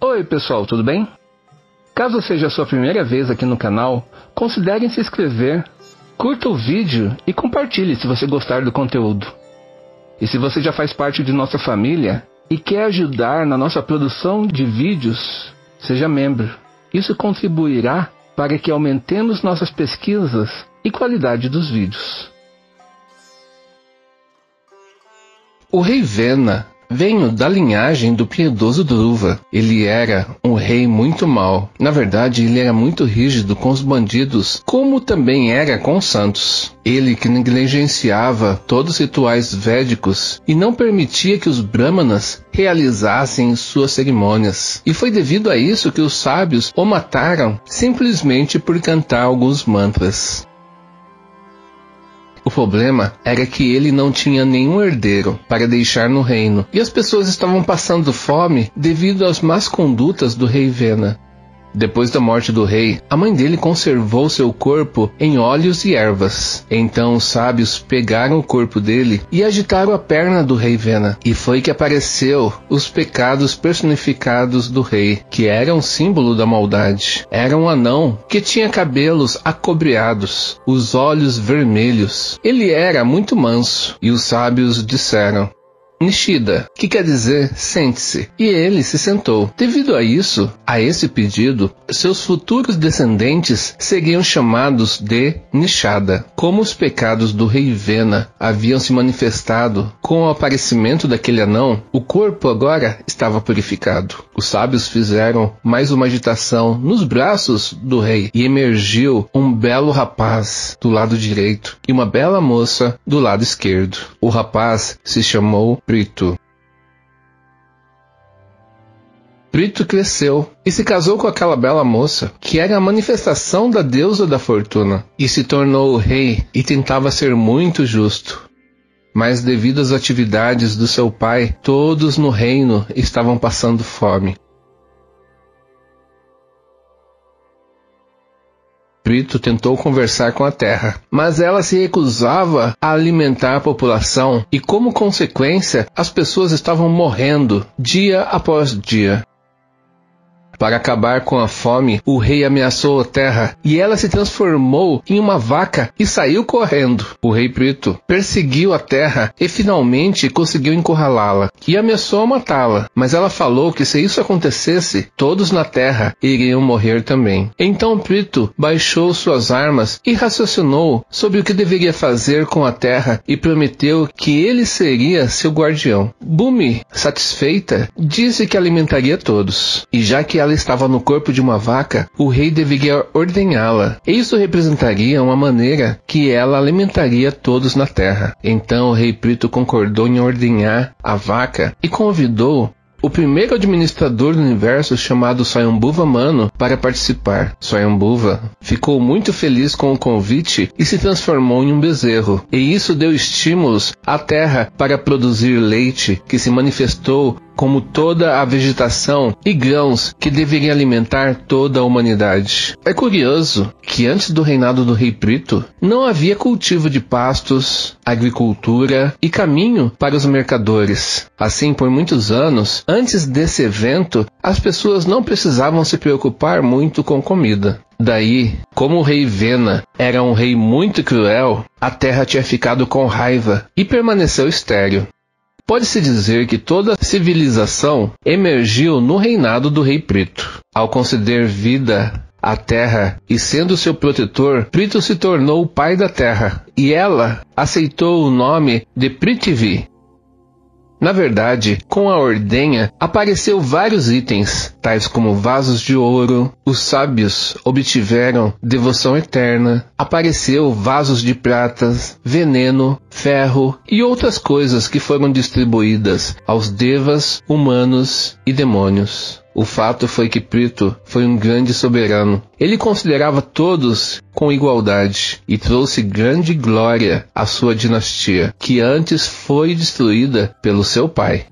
Oi pessoal, tudo bem? Caso seja a sua primeira vez aqui no canal, considere se inscrever, curta o vídeo e compartilhe se você gostar do conteúdo. E se você já faz parte de nossa família e quer ajudar na nossa produção de vídeos, seja membro. Isso contribuirá para que aumentemos nossas pesquisas e qualidade dos vídeos. O rei Vena Venho da linhagem do piedoso Druva. Ele era um rei muito mau. Na verdade, ele era muito rígido com os bandidos, como também era com os santos. Ele que negligenciava todos os rituais védicos e não permitia que os brahmanas realizassem suas cerimônias. E foi devido a isso que os sábios o mataram simplesmente por cantar alguns mantras. O problema era que ele não tinha nenhum herdeiro para deixar no reino, e as pessoas estavam passando fome devido às más condutas do rei Vena. Depois da morte do rei, a mãe dele conservou seu corpo em óleos e ervas. Então os sábios pegaram o corpo dele e agitaram a perna do rei Vena. E foi que apareceu os pecados personificados do rei, que era um símbolo da maldade. Era um anão que tinha cabelos acobreados, os olhos vermelhos. Ele era muito manso, e os sábios disseram: Nishida, que quer dizer sente-se, e ele se sentou. Devido a isso, a esse pedido, seus futuros descendentes seriam chamados de Nishada. Como os pecados do rei Vena haviam se manifestado com o aparecimento daquele anão, o corpo agora estava purificado. Os sábios fizeram mais uma agitação nos braços do rei e emergiu um belo rapaz do lado direito e uma bela moça do lado esquerdo. O rapaz se chamou Prito. Prito cresceu e se casou com aquela bela moça, que era a manifestação da deusa da fortuna, e se tornou rei e tentava ser muito justo. Mas devido às atividades do seu pai, todos no reino estavam passando fome. Brito tentou conversar com a terra, mas ela se recusava a alimentar a população e, como consequência, as pessoas estavam morrendo dia após dia. Para acabar com a fome, o rei ameaçou a terra e ela se transformou em uma vaca e saiu correndo. O rei preto perseguiu a terra e finalmente conseguiu encurralá-la e ameaçou matá-la. Mas ela falou que se isso acontecesse, todos na terra iriam morrer também. Então Preto baixou suas armas e raciocinou sobre o que deveria fazer com a terra e prometeu que ele seria seu guardião. Bumi, satisfeita, disse que alimentaria todos. E já que ela ela estava no corpo de uma vaca, o rei deveria ordenhá-la. Isso representaria uma maneira que ela alimentaria todos na terra. Então o rei Prito concordou em ordenhar a vaca e convidou o primeiro administrador do universo chamado Swayambhuva Mano para participar. Swayambhuva ficou muito feliz com o convite e se transformou em um bezerro. E isso deu estímulos à terra para produzir leite, que se manifestou como toda a vegetação e grãos que deveriam alimentar toda a humanidade. É curioso que antes do reinado do rei Prito não havia cultivo de pastos, agricultura e caminho para os mercadores. Assim, por muitos anos, antes desse evento, as pessoas não precisavam se preocupar muito com comida. Daí, como o rei Vena era um rei muito cruel, a terra tinha ficado com raiva e permaneceu estéril. Pode-se dizer que toda civilização emergiu no reinado do Rei Preto. Ao conceder vida à terra e sendo seu protetor, Preto se tornou o pai da terra e ela aceitou o nome de Prithvi, na verdade, com a ordenha apareceu vários itens, tais como vasos de ouro, os sábios obtiveram devoção eterna, apareceu vasos de pratas, veneno, ferro e outras coisas que foram distribuídas aos devas, humanos e demônios. O fato foi que Prito foi um grande soberano. Ele considerava todos com igualdade e trouxe grande glória à sua dinastia, que antes foi destruída pelo seu pai.